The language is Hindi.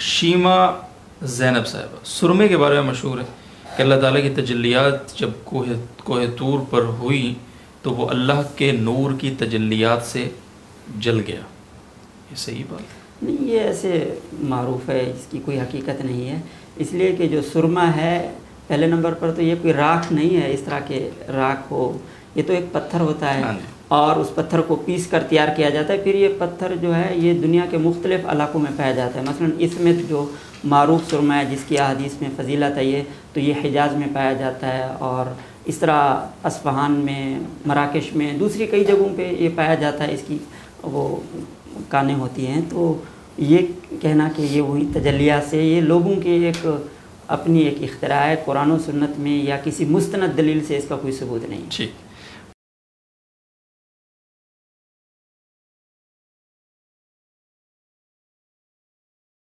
शीमा जैनब साहिबा। सुरमे के बारे में मशहूर है कि अल्लाह ताला की तजलियात जब कोह कोह तूर पर हुई तो वो अल्लाह के नूर की तजलियात से जल गया। ये सही बात है? नहीं ये ऐसे मरूफ है इसकी कोई हकीकत नहीं है। इसलिए कि जो सुरमा है पहले नंबर पर तो ये कोई राख नहीं है इस तरह के राख हो। ये तो एक पत्थर होता हाँ। है। और उस पत्थर को पीस कर तैयार किया जाता है। फिर ये पत्थर जो है, ये दुनिया के मुख्तलिफ़ इलाकों में पाया जाता है। मसलन इसमें जो मारूफ सुरमा है, जिसकी अदीस में फजीलत है ये तो ये हिजाज में पाया जाता है और इस तरह असफहान में, मराकश में, दूसरी कई जगहों पे ये पाया जाता है, इसकी वो कानें होती हैं। तो ये कहना कि ये वही तजलिया से, ये लोगों के एक अपनी एक इख्तरा है, कुरान सुन्नत में या किसी मुस्तनद दलील से इसका कोई सबूत नहीं। ठीक।